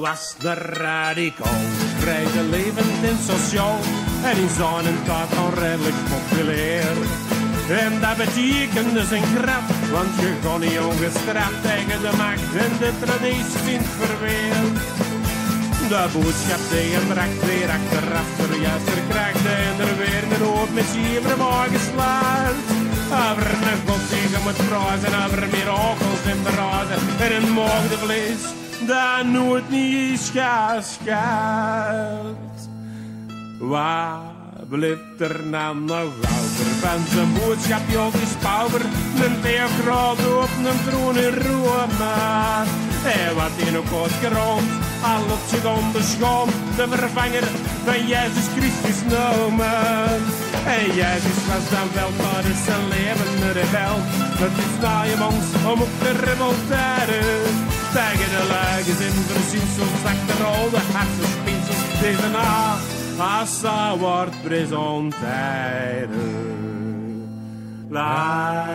was de radicaal. Rijde levend en sociaal. En in zo'n tijd al redelijk populair. En dat betekende zijn kracht, want je kon niet ongestraft tegen de macht en de traditie in het verweer. De boodschap tegen bracht weer achteraf er juist verkracht en er weer een hoop met zeven geslaagd. Over een god tegen moet praten, over mirakels en braden en een mogendvlees dat nooit niet is geschaald. Waar blijft er nou nog over? Van zijn boodschap, joh, is power. Een theograad op een troon in. En wat in ook ooit gerond, al op zich onbeschoond. De vervanger van Jezus Christus noemen. En Jezus was dan wel, maar is zijn leven een rebel. Het is na je mans om op te revolteren. En verzinsels, achter de hartverspinsels. Deze na Passa wordt presenteren. La